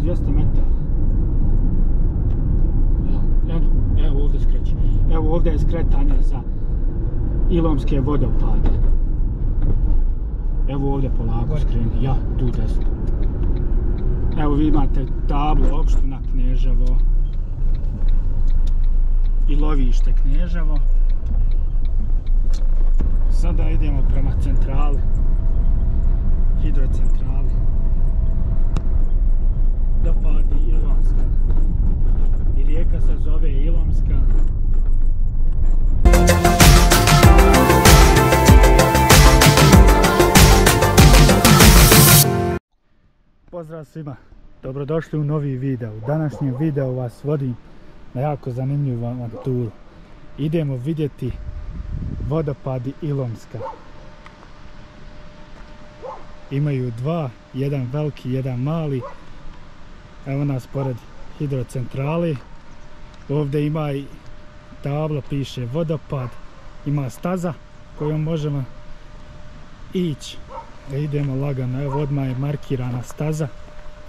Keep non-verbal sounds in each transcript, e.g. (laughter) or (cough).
200 metara. Evo, evo, ovdje skreće. Evo ovdje je skretanje za Ilomske vodopade. Evo ovdje polako skreni, ja, tu desno. Evo vi imate tablu opština Kneževo i lovište Kneževo. Sada idemo prema centrali, hidrocentrali. Dopadi Ilomska. I rijeka se zove Ilomska. Pozdrav svima, dobrodošli u novi video. U današnjem videu vas vodim na jako zanimljivu avanturu. Idemo vidjeti vodopadi Ilomska. Imaju dva, jedan veliki, jedan mali. Evo nas pored hidrocentrali. Ovdje ima i tabla, piše vodopad. Ima staza kojom možemo ići da idemo lagano, evo odmah je markirana staza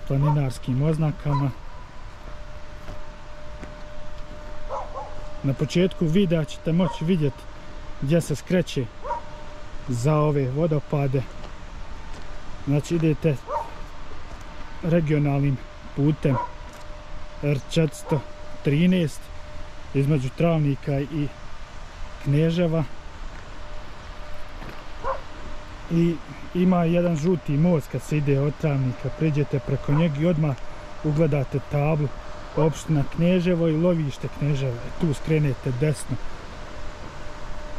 planinarskim oznakama. Na početku videa ćete moći vidjeti gdje se skreće za ove vodopade. Znači idete regionalnim putem R413 između Travnika i Kneževa i ima jedan žuti most kad se ide od Travnika, priđete preko njega i odmah ugledate tablu opština Kneževo i lovište Kneževo. Tu skrenete desno.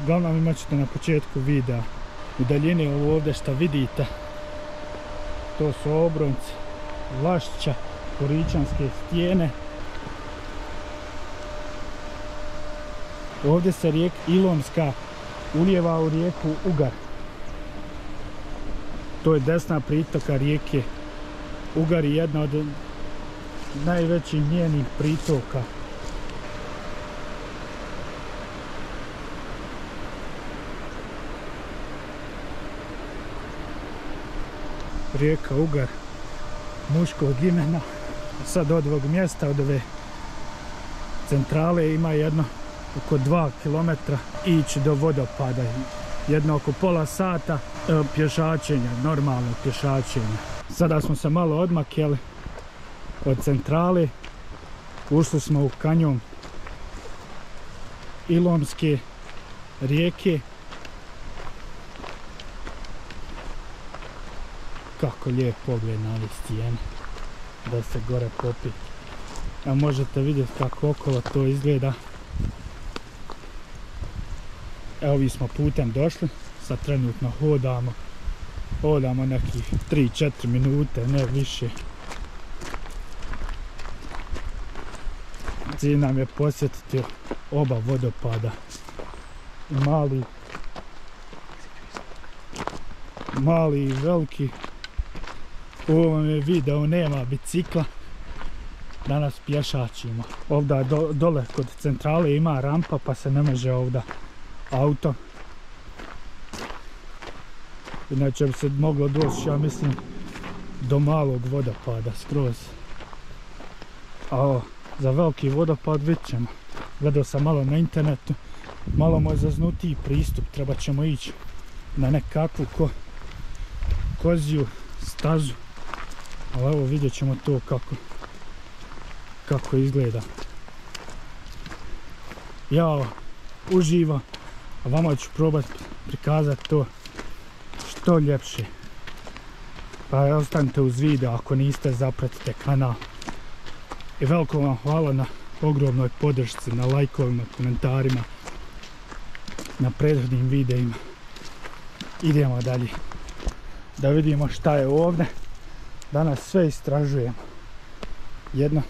Uglavnom imat ćete na početku videa u daljini ovo ovdje što vidite. To su obronci Lašća, Koričanske stijene. Ovdje se rijeka Ilomska ulijeva u rijeku Ugar. To je desna pritoka rijeke Ugar je jedna od najvećih njenih pritoka. Rijeka Ugar muškog imena. Sad od ovog mjesta, od ove centrale ima jedno oko 2 km ići do vodopada. Jedno oko pola sata e, pješačenja, normalno pješačenja. Sada smo se malo odmakjeli od centrale. Ušli smo u kanjon Ilomske rijeke. Kako lijep pogled na. Da se gore popi. A možete vidjeti kako okolo to izgleda. Evo vi smo putem došli. Sad trenutno hodamo. Hodamo nekih 3-4 minute, ne više. Cilj nam je posjetiti oba vodopada. Mali mali i veliki ovom je video nema bicikla. Danas pješačimo. Ovdje do, dole kod centrale ima rampa pa se ne može ovdje auto. Inače bi se moglo doći ja mislim do malog vodopada skroz. A ovo za veliki vodopad vidit ćemo. Gledao sam malo na internetu, malo mu je zaznutiji pristup, treba ćemo ići na nekakvu ko, koziju stazu. Ali evo vidjet ćemo to kako, kako izgleda. Ja uživa, a vama ću probati prikazati to što ljepše. Pa ostanite uz video ako niste zapratite kanal. I veliko vam hvala na ogromnoj podršci, na lajkovima, komentarima, na prethodnim videima. Idemo dalje. Da vidimo šta je ovdje. Danas sve istražujemo. Jedno,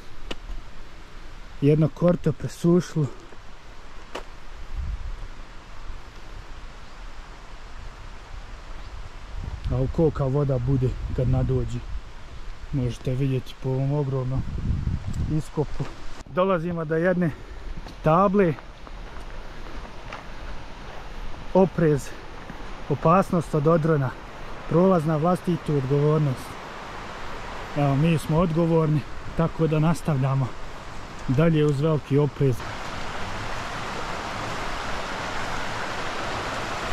jedno korto presušlo. A kolika voda bude kad nadođi. Možete vidjeti po ovom ogromnom iskopu. Dolazimo do jedne table. Oprez. Opasnost od odrona. Prolaz na vlastitu odgovornost. Evo, mi smo odgovorni, tako da nastavljamo dalje uz veliki oprez.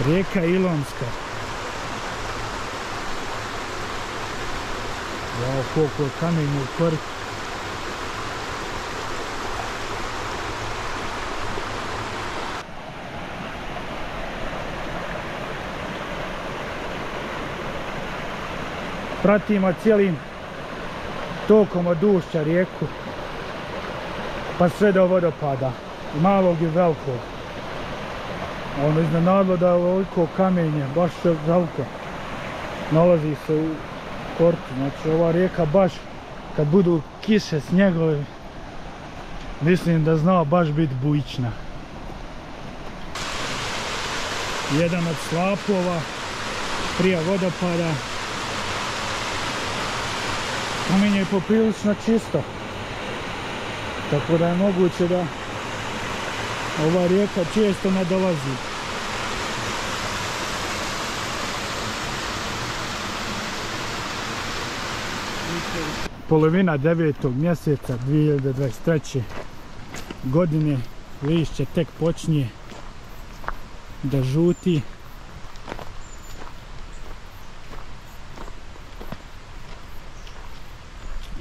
Rijeka Ilonska. Evo koliko je kamenja u korku. Pratimo cijelim tokom od ušća rijeku pa sve do vodopada, i malog i velikog. Ono iznenadilo da je ovoliko kamenje, baš je veliko, nalazi se u kortu. Znači ova rijeka baš kad budu kiše, snjegovi, mislim da zna baš biti bujična. Jedan od slapova prije vodopada. Kamenje je poprilično čisto. Tako da je moguće da ova rijeka često ne dolazi. Polovina devetog mjeseca 2023. godine lišće tek počinje da žuti.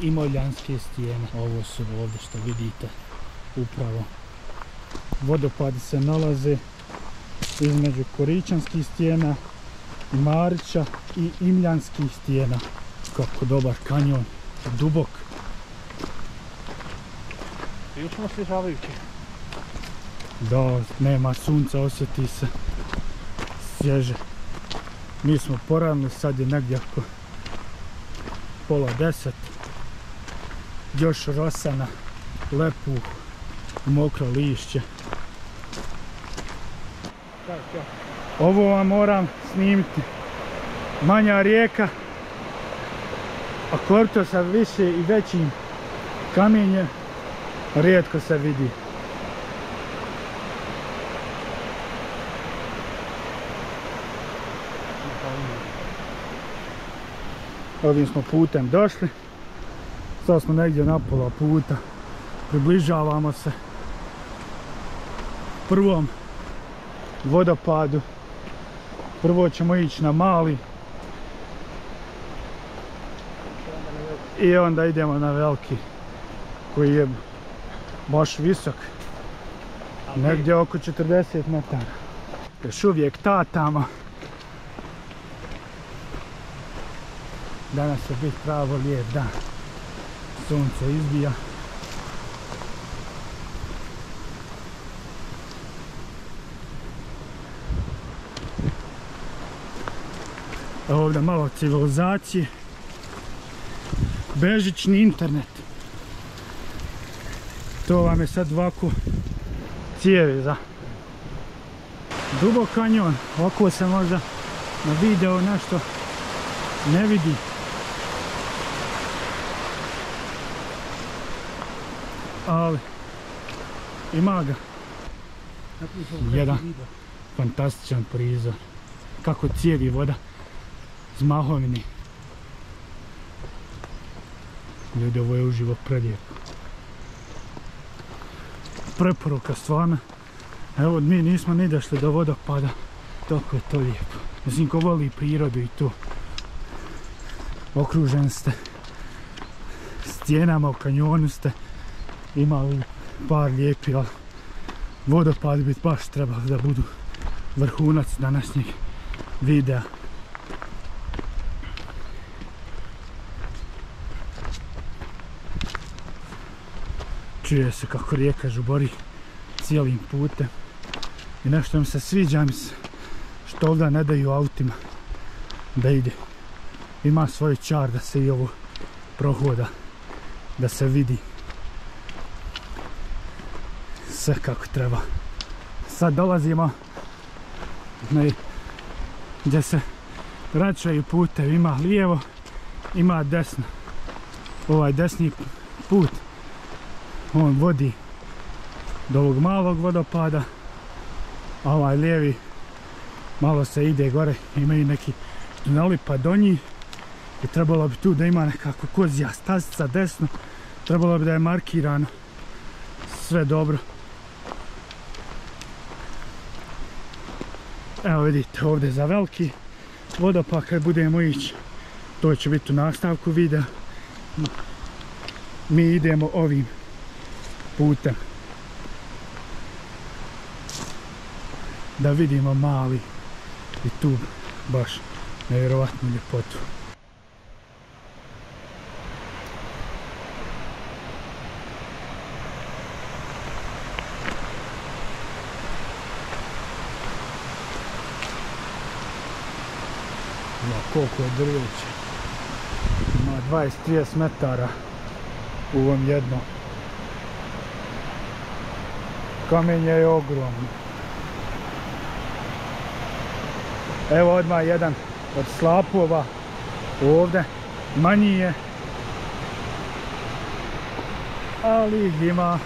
I moljanske stijene. Ovo su ovdje što vidite upravo. Vodopadi se nalaze između Koričanskih stijena, Marića i Imljanskih stijena. Kako dobar kanjon, dubok. Prilično osvježavajući. Da, nema sunca, osjeti se svježe. Mi smo poravni, sad je negdje oko pola deset. Još rosana, lepu, mokro lišće. Ovo vam moram snimiti. Manja rijeka, a korto sa više i većim kamenjem rijetko se vidi. Ovim smo putem došli. Sad smo negdje na pola puta. Približavamo se prvom vodopadu. Prvo ćemo ići na mali. I onda idemo na veliki koji je baš visok. Negdje oko 40 metara. Još uvijek tatamo. Danas će biti pravo lijep dan. Sunce izbija. Ovdje malo civilizacije. Bežični internet. To vam je sad ovako cijevi za dubok kanjon. Ovako se možda na video nešto ne vidi. Ali ima ga Jedan. fantastičan prizor. Kako cijevi voda iz mahovine. Ljudi, ovo je uživo prelijepo. Preporuka stvarno. Evo, mi nismo ni došli do vodopada. Toliko je to lijepo. Mislim, ko voli prirodu i to. Okružen ste stijenama, u kanjonu ste imali par lijepi, ali vodopad bi baš trebalo da budu vrhunac današnjeg videa. Čuje se kako rijeka žubori cijelim putem. I nešto mi se sviđa mi se što ovdje ne daju autima da ide. Ima svoj čar da se i ovo prohoda, da se vidi sve kako treba. Sad dolazimo gdje se vraćaju putevi. Ima lijevo, ima desno. Ovaj desni put on vodi do ovog malog vodopada a ovaj lijevi malo se ide gore imaju neki tuneli pa do njih i trebalo bi tu da ima nekako kozija stazica desno, trebalo bi da je markirano sve dobro. Evo vidite ovdje za veliki vodopad kad budemo ići, to će biti u nastavku videa. Mi idemo ovim putem. Da vidimo mali i tu baš nevjerovatnu ljepotu. Ima koliko je drveće. Ima 20-30 metara u ovom jednom. Kamenje je ogromno. Evo odmah jedan od slapova ovdje. Manji je. Ali ih ima.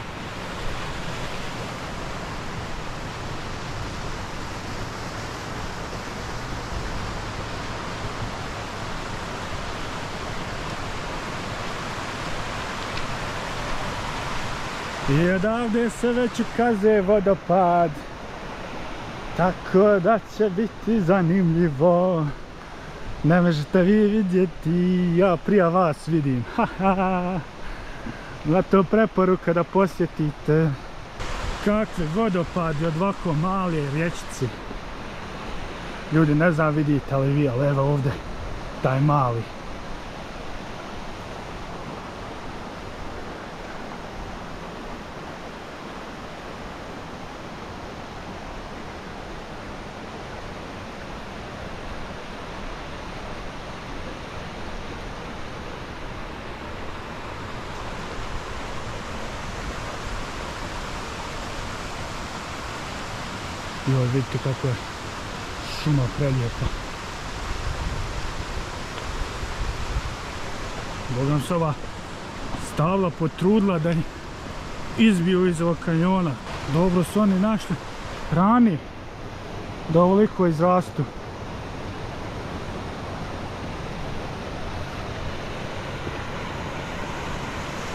I odavde se već ukazuje vodopad. Tako da će biti zanimljivo. Ne možete vi vidjeti, ja prija vas vidim. (laughs) Zato preporuka da posjetite. Kakve vodopadi od ovako male rječice. Ljudi ne znam vidite li vi, ali evo ovdje taj mali. Joj, vidite kako je šuma prelijepa. Bogam se ova stavla potrudila da izbiju iz ovog kanjona. Dobro su oni našli hrani da ovoliko izrastu.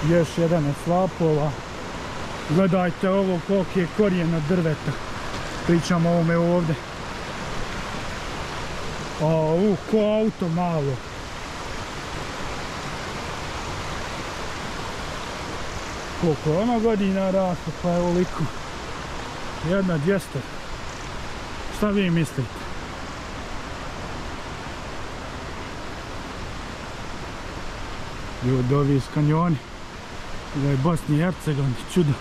Još jedan od slapova. Gledajte ovo koliko je korijena drveta. Pričam o ovome ovdje. A, u, ko auto malo. Koliko ono godina raslo, pa je ovoliko. Jedna dvijesta. Šta vi mislite? Ljudi ovi iz kanjoni. Da je Bosni i Hercegovini čudo.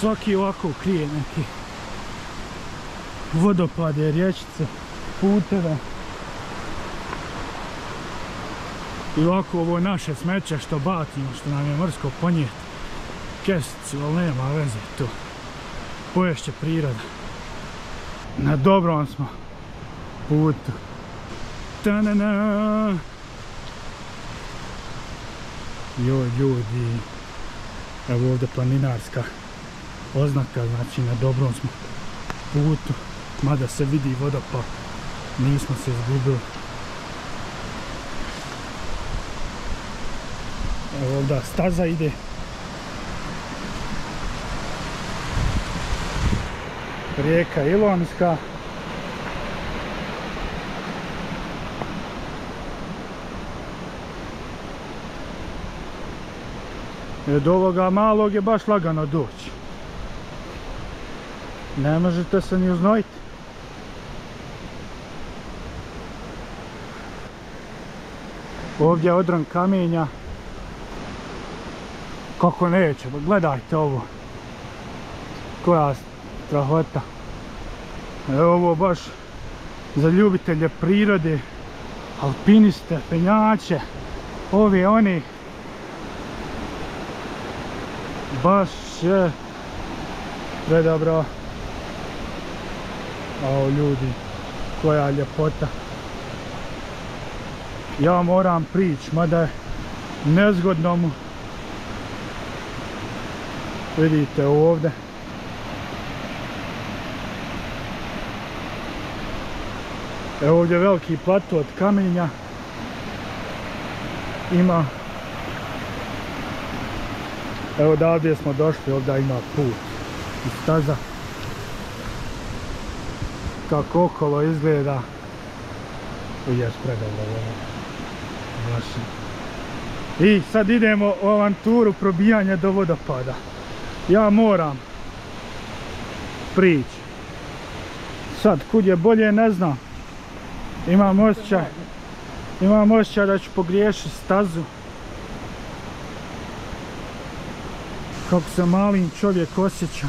Svaki ovako krije neki vodopade, rječice, puteve. I ovako ovo je naše smeće što batimo, što nam je mrsko ponijeti. Kesicu, ali nema veze to. Poješće priroda. Na dobrom smo putu. Ta-na-na. Joj, ljudi. Evo ovdje planinarska oznaka, znači na dobrom smo putu. Mada se vidi vodopad, nismo se izgubili. Evo ovdje staza ide. Rijeka Ilonska. Do ovoga malog je baš lagano doći. Ne možete se ni uznojiti. Ovdje je odran kamenja. Kako neće, gledajte ovo. Koja strahota. Evo ovo baš za ljubitelje prirode, alpiniste, penjače, ovi oni. Baš je predobro. O ljudi, koja ljepota. Ja moram prići, mada je nezgodno mu. Vidite ovdje. Evo ovdje je veliki plato od kamenja. Ima Evo odavdje smo došli, ovdje ima put i staza. Kako okolo izgleda. Uješ predobro. Baš. I sad idemo u avanturu probijanja do vodopada. Ja moram prići. Sad, kud je bolje, ne znam. Imam osjećaj, imam osjećaj da ću pogriješiti stazu. Kako se malim čovjek osjeća.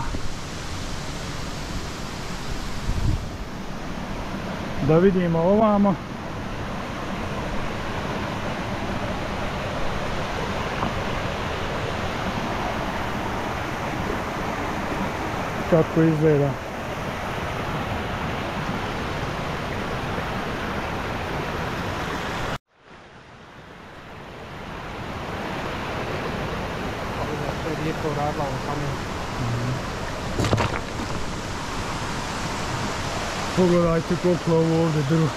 Da vidimo ovamo. Kako izgleda. To je rijeka uradila u kamenu. Pogledajte koliko ovo ovdje drvo.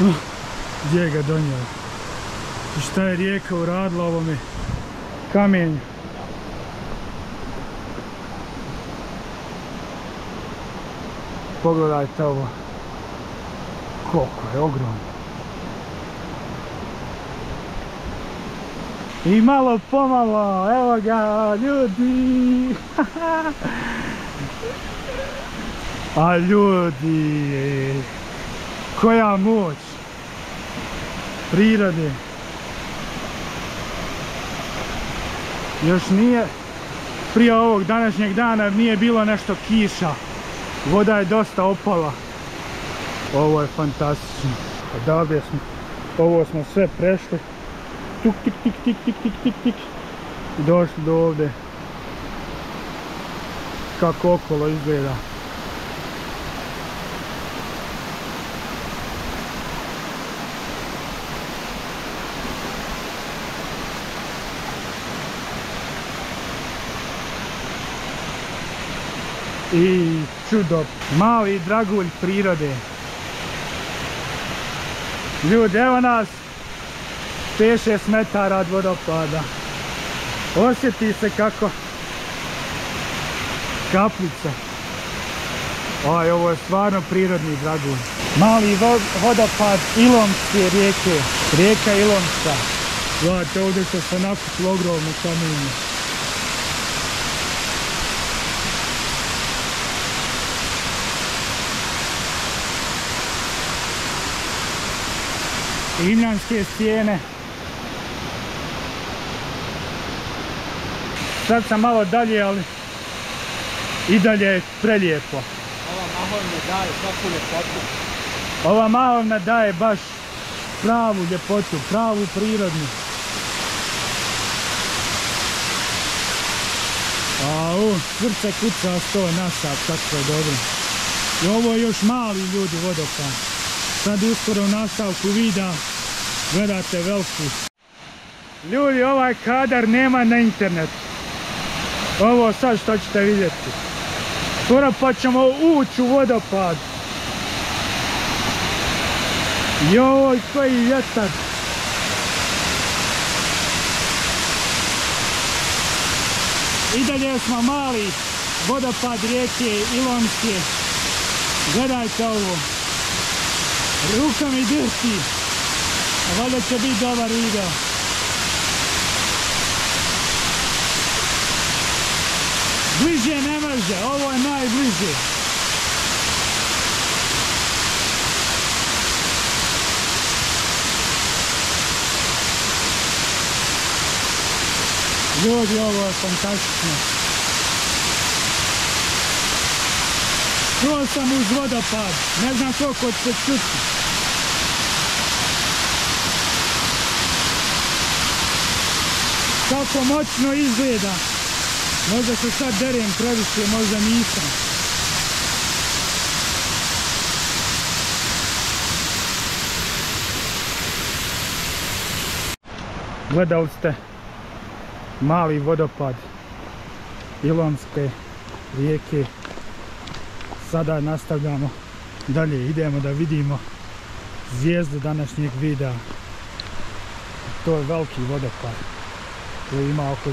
Uh, Gdje je ga donijela? Šta je rijeka uradila ovome kamenju? Pogledajte ovo. Koliko je ogromno. I malo pomalo, evo ga, ljudi! (laughs) A ljudi, koja moć prirode. Još nije, prije ovog današnjeg dana nije bilo nešto kiša. Voda je dosta opala. Ovo je fantastično. Odavde smo, ovo smo sve prešli. Tuk, tik, tik, tik, tik, tik, tik, tik. Došli do ovde. Kako okolo izgleda. I čudo, mali dragulj prirode. Ljudi, evo nas, 5-6 metara od vodopada. Osjeti se kako kaplica. Aj, ovo je stvarno prirodni dragulj. Mali vo- vodopad Ilomske rijeke, rijeka Ilomska. Gledajte, ovdje se se nakupilo ogromno kamenje. Rimljanske stijene. Sad sam malo dalje, ali i dalje je prelijepo. Ova mahovna daje svaku ljepotu. Ova mahovna daje baš pravu ljepotu, pravu prirodnu. A u, srce kuca sto nasad, kako je dobro. I ovo je još mali ljudi vodopad. Sad uskoro u nastavku vida gledate veliki. Ljudi, ovaj kadar nema na internetu. Ovo sad što ćete vidjeti. Skoro pa ćemo ući u vodopad. Joj, koji vjetar. I dalje smo mali vodopad rijeke Ilonske. Gledajte ovo. Ruka mi drhti. A valjda će biti dobar video. Bliže ne može, ovo je najbliže. Ljudi, ovo je fantastično. Čuo sam uz vodopad, ne znam koliko će čuti. Kako moćno izgleda. Možda se sad derem previše, možda nisam. Gledali ste mali vodopad Ilonske rijeke. Sada nastavljamo dalje, idemo da vidimo zvijezdu današnjeg videa. To je veliki vodopad koji ima oko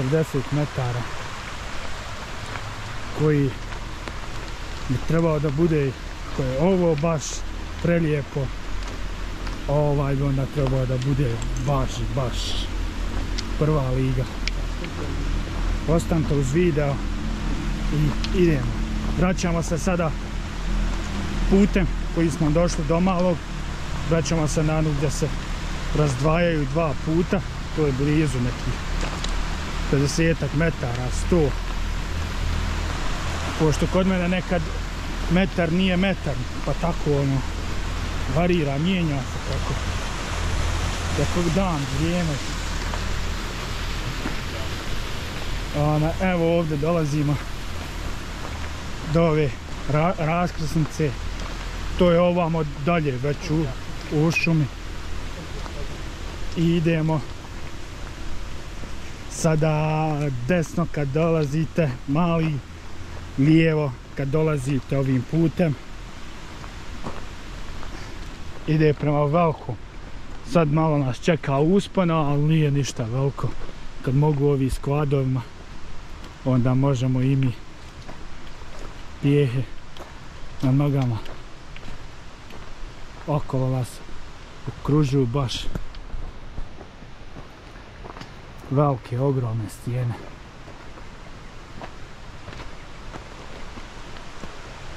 40 metara koji bi trebao da bude ako je ovo baš prelijepo ovaj bi onda trebao da bude baš baš prva liga. Ostanite uz video i idemo. Vraćamo se sada putem koji smo došli do malog. Vraćamo se na gdje se razdvajaju dva puta to je blizu nekih 50 metara 100 pošto kod mene nekad metar nije metar pa tako ono varira, mijenja se kako kako dan, vrijeme. Ona, evo ovdje dolazimo do ove ra raskrsnice. To je ovamo dalje već u, u šumi. I idemo sada desno kad dolazite mali lijevo kad dolazite ovim putem ide prema Velku sad malo nas čeka uspona ali nije ništa veliko kad mogu ovi s onda možemo i mi. Pijehe na nogama. Okolo vas okružuju baš velike, ogromne stijene.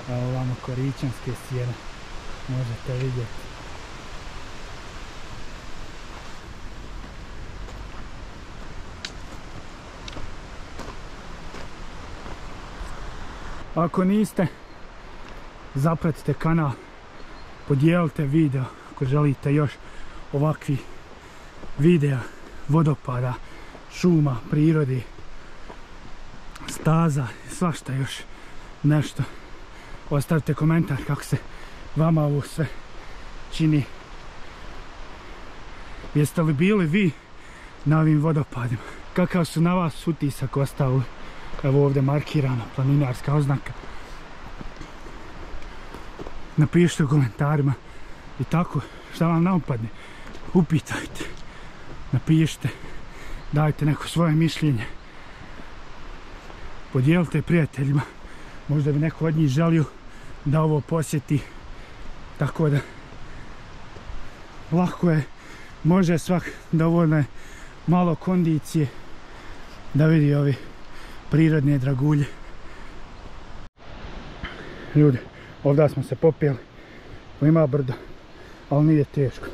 Evo ovamo koričanske stijene možete vidjeti. Ako niste, zapratite kanal, podijelite video ako želite još ovakvi videa, vodopada, šuma, prirodi, staza, svašta još nešto. Ostavite komentar kako se vama ovo sve čini. Jeste li bili vi na ovim vodopadima? Kakav su na vas utisak ostavili? Evo ovdje markirana planinarska oznaka. Napišite u komentarima i tako šta vam naopadne. Upitajte. Napišite. Dajte neko svoje mišljenje. Podijelite prijateljima. Možda bi neko od njih želio da ovo posjeti. Tako da lako je. Može svak dovoljno je malo kondicije da vidi ovi prirodne dragulje. Ljudi, ovdje smo se popijeli. Ima brdo, ali nije teško.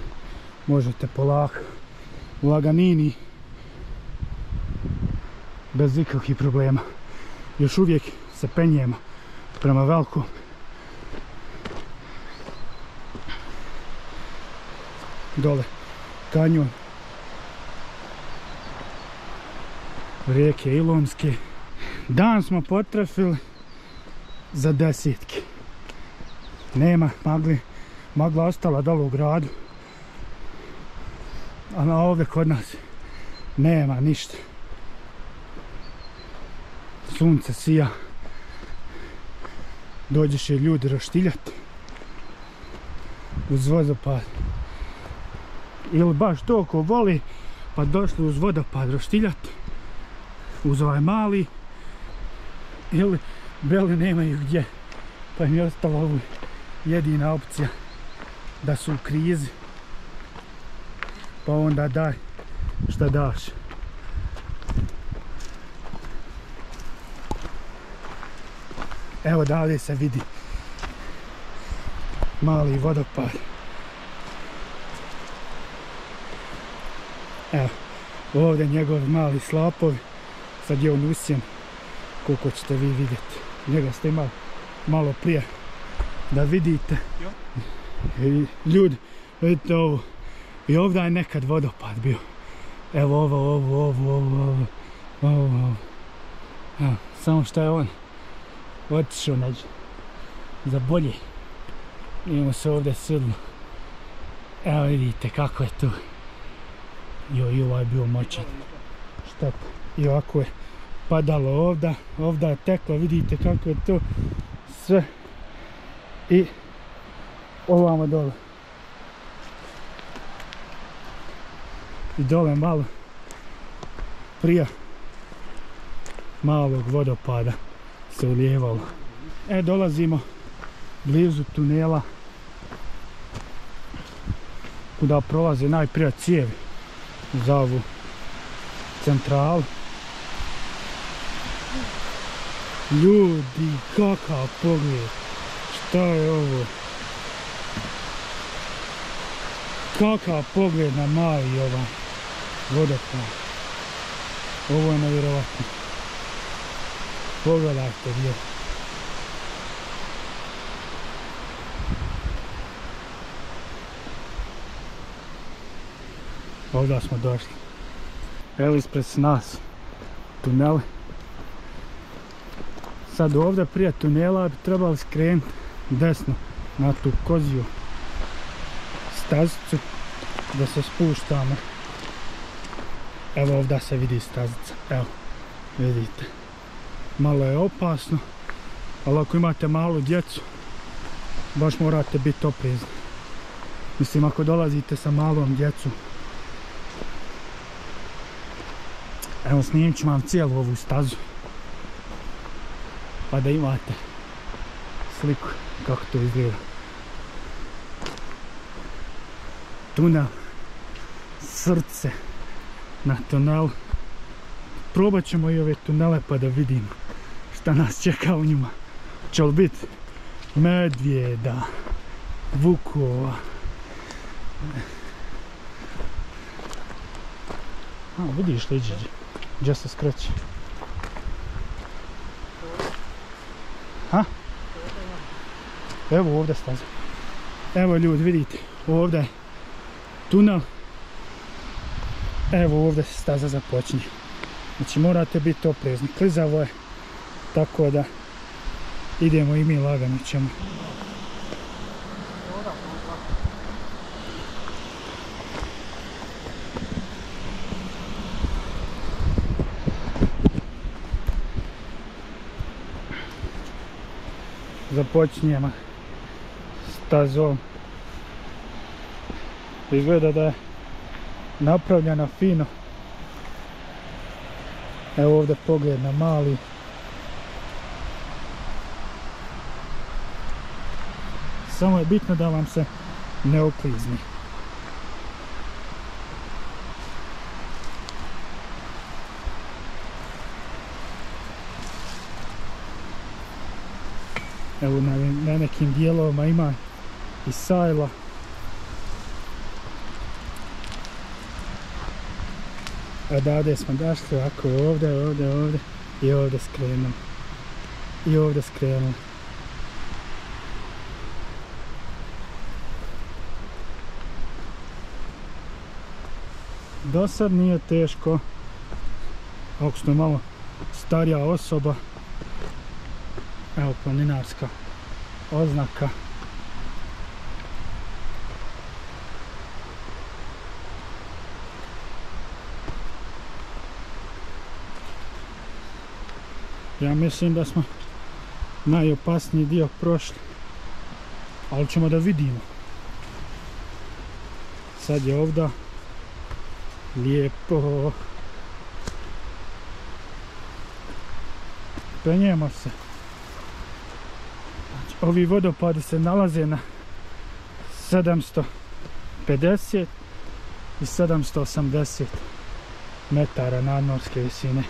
Možete polako. U laganini. Bez ikakvih problema. Još uvijek se penjemo prema velku. Dole kanjon. Rijeke Ilonske dan smo potrafili za desetke. Nema magli, magla ostala dole u gradu. A na ovdje kod nas nema ništa. Sunce sija. Dođeš je ljudi roštiljati. Uz vodopad. Ili baš to ko voli pa došli uz vodopad roštiljati. Uz ovaj mali ili beli nemaju gdje pa im je ostala ovo jedina opcija da su u krizi pa onda daj šta daš evo dalje se vidi mali vodopad evo ovdje njegov mali slapovi sad je on usjen koliko ćete vi vidjeti. Njega ste imali malo prije da vidite. I ljudi, vidite ovo. I ovdje je nekad vodopad bio. Evo ovo, ovo, ovo, ovo, ovo, ovo, ovo. Evo, samo što je on otišao na, za bolje. Imamo se ovdje sedlo. Evo vidite kako je tu. Jo, i ovaj je bio moćan. Šteta. I ovako je padalo ovdje. Ovdje je teklo, vidite kako je tu sve. I ovamo dole. I dole malo prija malog vodopada se ulijevalo. E, dolazimo blizu tunela kuda prolaze najprije cijevi za ovu centralu. Ljudi, kakav pogled! Šta je ovo? Kakav pogled na mali ovaj vodopad. Ovo je nevjerovatno. Pogledajte gdje. Ovdje smo došli. Evo ispred nas tuneli. Sad ovdje prije tunela bi trebali skrenuti desno na tu koziju stazicu da se spuštamo. Evo ovdje se vidi stazica. Evo, vidite. Malo je opasno, ali ako imate malu djecu, baš morate biti oprezni. Mislim, ako dolazite sa malom djecom, Evo snimit ću vam cijelu ovu stazu. Pa da imate sliku kako to izgleda. Tunel. Srce na tunelu. Probat ćemo i ove tunele pa da vidimo šta nas čeka u njima. Će li biti medvjeda, vukova. A, vidiš li iđe gdje se skreće. Ha? Evo ovdje staza. Evo ljudi vidite, ovdje je tunel. Evo ovdje staza započinje. Znači morate biti oprezni. Klizavo je, tako da idemo i mi lagano ćemo. Započinjemo stazom. Izgleda da je napravljena fino. Evo ovdje pogled na mali. Samo je bitno da vam se ne oklizni. Evo na, nekim dijelovima ima i sajla. A dade smo došli ovako ovdje, ovdje, ovdje i ovdje skrenemo. I ovdje skrenemo. Do sad nije teško. Ako ste malo starija osoba evo planinarska oznaka. Ja mislim da smo najopasniji dio prošli ali ćemo da vidimo. Sad je ovdje lijepo penjemo se ovi vodopadi se nalaze na 750 i 780 metara nadmorske visine.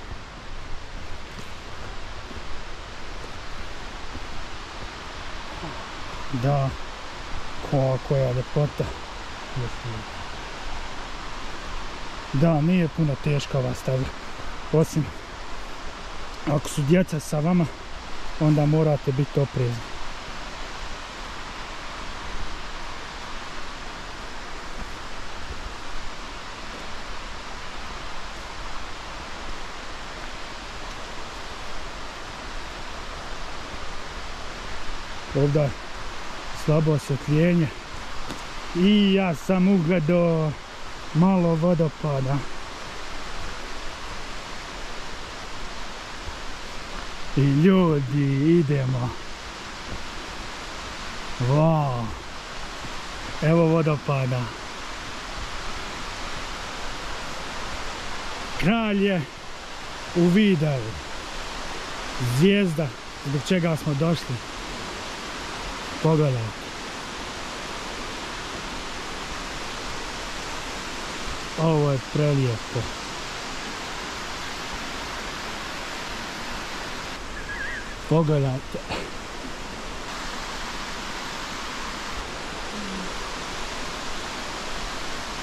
Da, koja, koja ljepota. Da, nije puno teška ova. Osim, ako su djeca sa vama, onda morate biti oprezni. ovdje slabo osvjetljenje i ja sam ugledao malo vodopada i ljudi idemo wow evo vodopada Kralj je u videu. Zvijezda zbog čega smo došli. Pogledajte. Ovo je prelijepo. Pogledajte.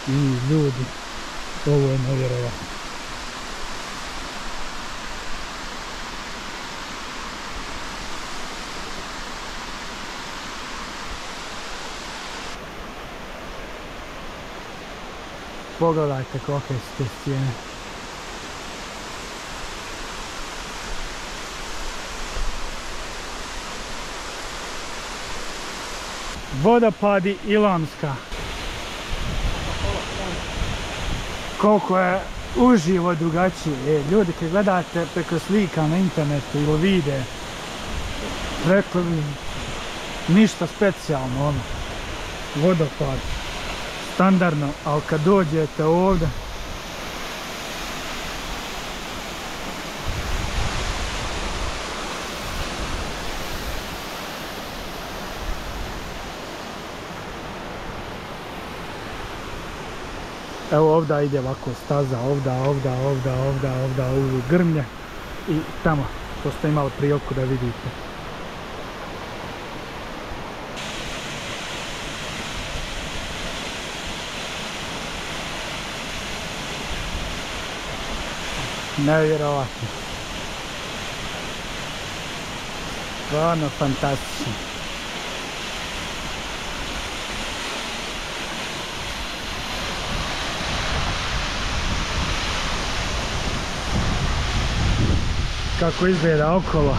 I ljudi, ovo je nevjerovatno. Pogledajte kakve su te stijene. Vodopadi Ilonska. Koliko je uživo drugačije. E, ljudi kad gledate preko slika na internetu ili vide, rekli ništa specijalno ono. Vodopad standardno, ali kad dođete ovdje Evo ovdje ide ovako staza, ovdje, ovdje, ovdje, ovdje, ovdje, u grmlje i tamo, to ste imali priliku da vidite. Nevjerovatno. Stvarno fantastično. Kako izgleda okolo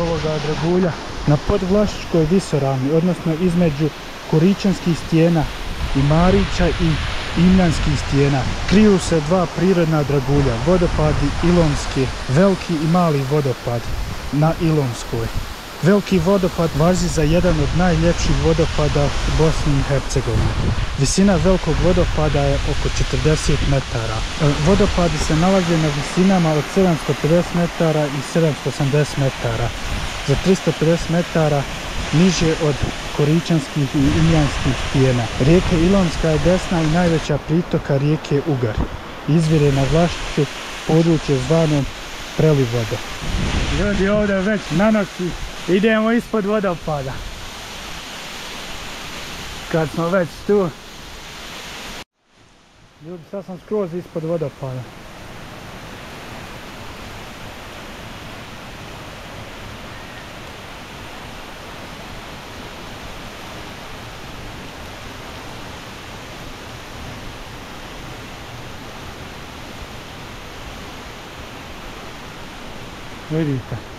ovoga dragulja na podvlašičkoj visorami, odnosno između Kuričanskih stijena i Marića i Imljanskih stijena. Kriju se dva prirodna dragulja, vodopadi Ilonski, veliki i mali vodopad na Ilonskoj. Veliki vodopad važi za jedan od najljepših vodopada u Bosni i Hercegovini. Visina velikog vodopada je oko 40 metara. E, vodopadi se nalaze na visinama od 750 metara i 780 metara. Za 350 metara niže od Koričanskih i Imljanskih stijena. Rijeka Ilonska je desna i najveća pritoka rijeke Ugar. Izvire na Vlašiću područje zvano Prelivodo. Ljudi ovdje već na noći idemo ispod vodopada. Kad smo već tu. Ljudi sad sam skroz ispod vodopada. Vidite.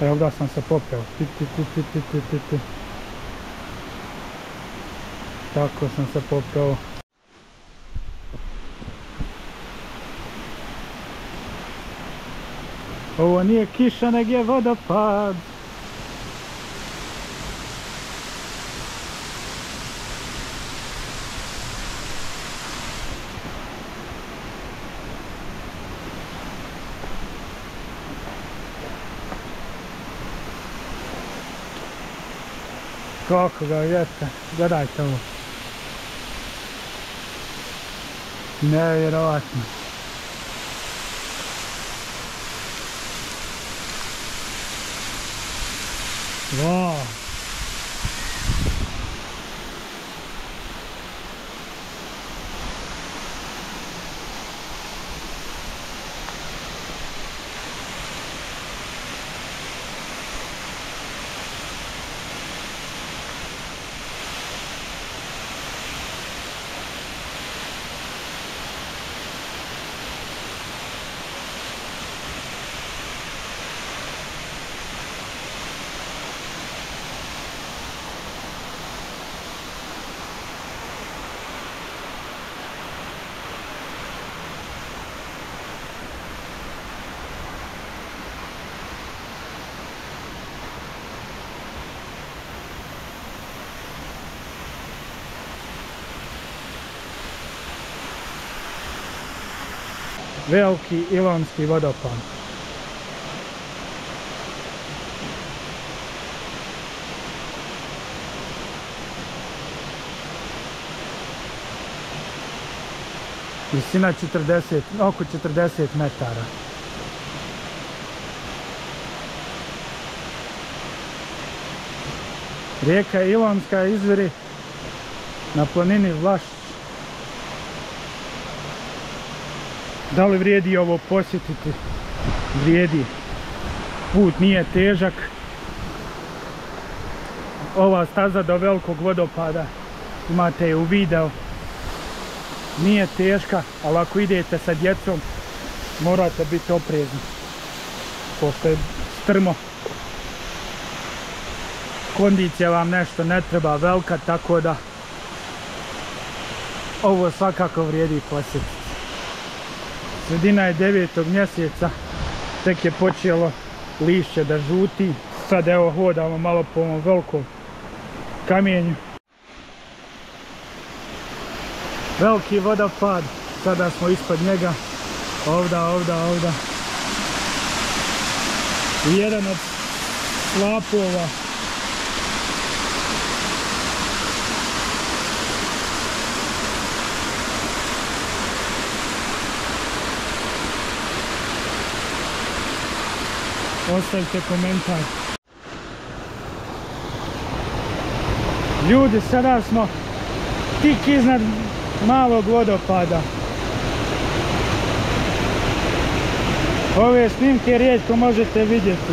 Evo da sam se popeo. Ti, ti, ti, ti, ti, ti. Tako sam se popeo. Ovo nije kiša, nego je vodopad. Kako ga jeste, gledajte ovo. Nevjerovatno. Wow. Veliki Ilonski vodopad. Visina 40, oko 40 metara. Rijeka Ilonska izviri na planini Vlašić. Da li vrijedi ovo posjetiti? Vrijedi. Put nije težak. Ova staza do velikog vodopada imate je u videu. Nije teška, ali ako idete sa djecom morate biti oprezni. Pošto je strmo. Kondicija vam nešto ne treba velika, tako da ovo svakako vrijedi posjetiti. Sredina je devetog mjeseca, tek je počelo lišće da žuti. Sad evo hodamo malo po ovom velikom kamenju. Veliki vodopad, sada smo ispod njega. Ovda, ovda, ovda. I jedan od slapova ostavite komentar. Ljudi, sada smo tik iznad malog vodopada. Ove snimke rijetko možete vidjeti.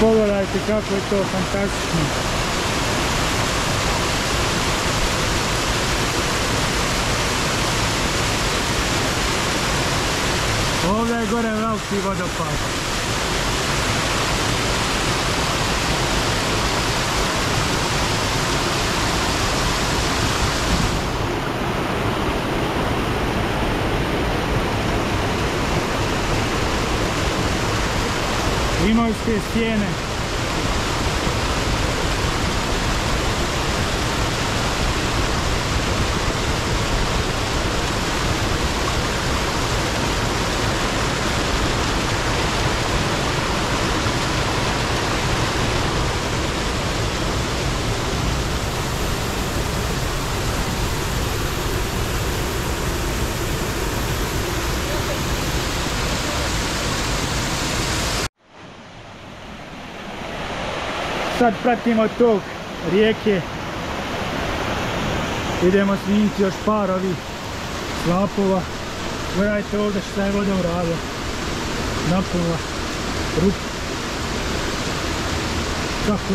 Pogledajte kako je to fantastično. Ovdje je gore veliki vodopad. Imoljske stijene. Sad pratimo tok rijeke. Idemo snimiti još par ovih slapova. Gledajte ovdje šta je voda uradila. Napunila rupu. Kako,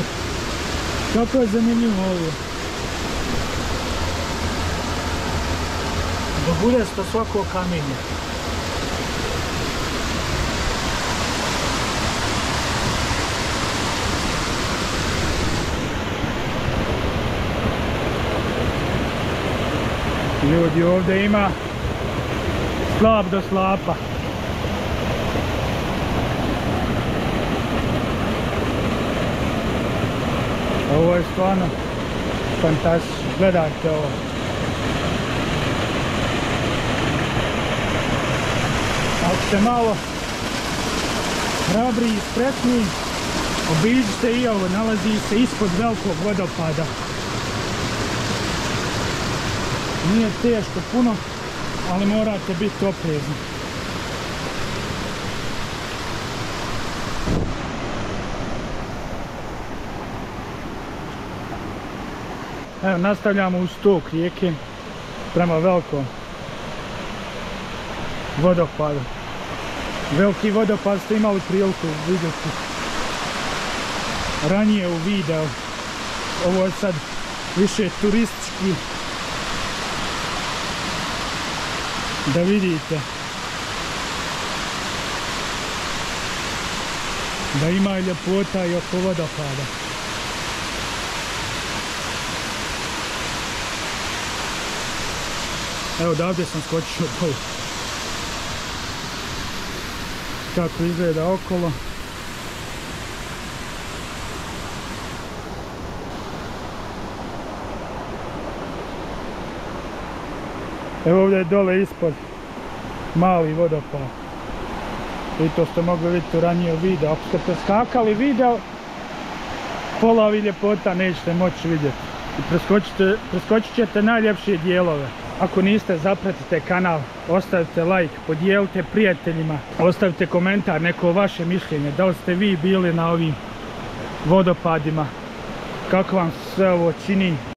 kako je zanimljivo ovo. Bude sto svako kamenje. Ljudi ovdje ima slap do slapa. Ovo je stvarno fantastično. Gledajte ovo. Ako ste malo hrabri i spretni, obiđite i ovo. Nalazi se ispod velikog vodopada. Nije teško puno, ali morate biti oprezni. Evo, nastavljamo uz tok rijeke prema velikom vodopadu. Veliki vodopad ste imali priliku vidjeti ranije u videu. Ovo je sad više turistički da vidite da ima ljepota i oko vodopada. Evo odavde sam skočio dolu. Kako izgleda okolo. Evo ovdje je dole ispod mali vodopad. I to ste mogli vidjeti u ranije video. Ako ste preskakali video, pola ovih ljepota nećete moći vidjeti. Preskočit ćete najljepšije dijelove. Ako niste, zapratite kanal, ostavite like, podijelite prijateljima, ostavite komentar, neko vaše mišljenje, da li ste vi bili na ovim vodopadima, kako vam sve ovo čini.